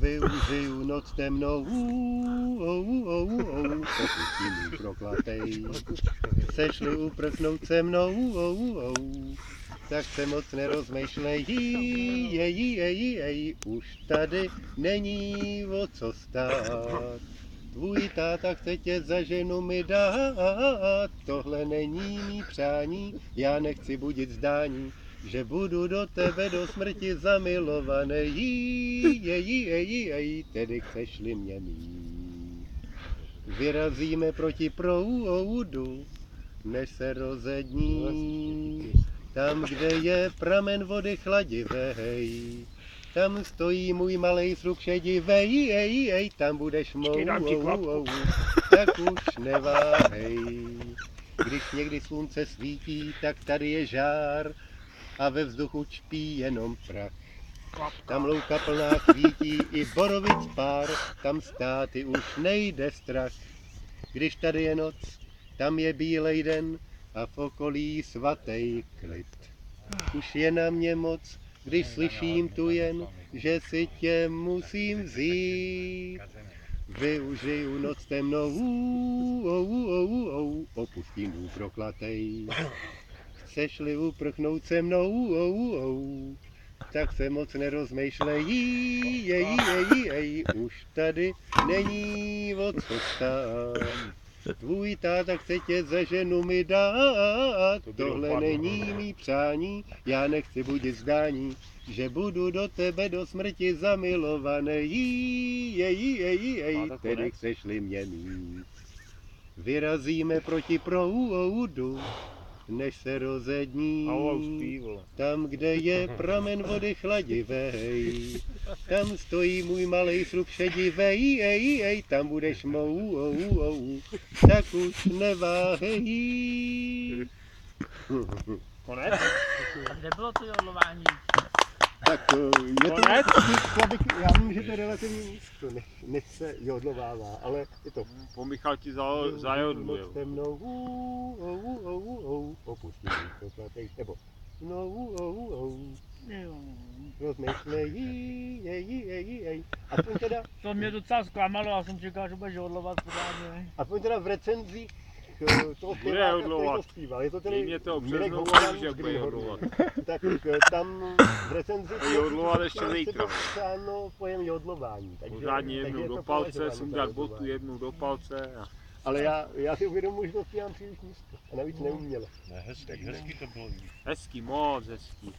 Využiju noc temnou, ou, ou, ou, opustím ji proklatej. Chceš-li uprchnout se mnou, ou, ou, tak se moc nerozmýšlej, jej, jej, jej, už tady není o co stát. Tvůj táta chce tě za ženu mi dát, tohle není mý přání, já nechci budit zdání, že budu do tebe do smrti zamilovaný, jej, jej, jej, tedy chceš-li mě mít. Vyrazíme proti proudu, než se rozední, tam, kde je pramen vody chladivej. Tam stojí můj malej srub šedivej, ej, ej, tam budeš mou, ou, ou, tak už neváhej. Když někdy slunce svítí, tak tady je žár a ve vzduchu čpí jenom prach. Tam louka plná kvítí i borovic pár, tam státy už nejde strach. Když tady je noc, tam je bílej den a v okolí svatý klid. Už je na mě moc, když slyším tu jen, že si tě musím vzít. Využiju noc temnou, ou, ou, ou, ou, opustím dům proklatej. Chceš-li uprchnout se mnou, ou, ou, tak se moc nerozmýšlej, jej, jej, jej, už tady není o co stát. Tvůj táta chce tě za ženu mi dát, tohle není mý přání, já nechci budit zdání, že budu do tebe do smrti zamilovaný, jej, jej, jej, tedy chceš-li mě mít. Vyrazíme proti proudu, než se rozední. Tam, kde je pramen vody chladivej, tam stojí můj malej srub šedivej, ej, ej, tam budeš mou, ou, ou, tak už neváhej. Konec? A kde bylo to jodlování? Tak eh, je to Konec? já, bych, já vím, že to je relativní nízko, než, než se jodlovává, ale je to Po Michal ti za, temnou, ou, ou, ou, to zlatej, nebo no, ou, ou, Jo. rozmýšlej, jej, jej, jej. Aspoň teda, To mě docela zklamalo, já jsem čekal, že budeš jodlovat pořádně. aspoň teda v recenzích eh, toho Bude zpěváka, který to zpíval. Je to tedy mě to Mirek že z jodlovat. Tak eh, tam v recenzi A jodlovat ještě je zítra. psáno pojem jodlování. Takže, Pořádně takže jednu je to do palce, sundat botu, jednu do palce. A... Ale já, já si uvědomuji, že to zpívám příliš nízko. A navíc neuměle. Ne, hezký, hezký to bylo. Hezký, moc hezký.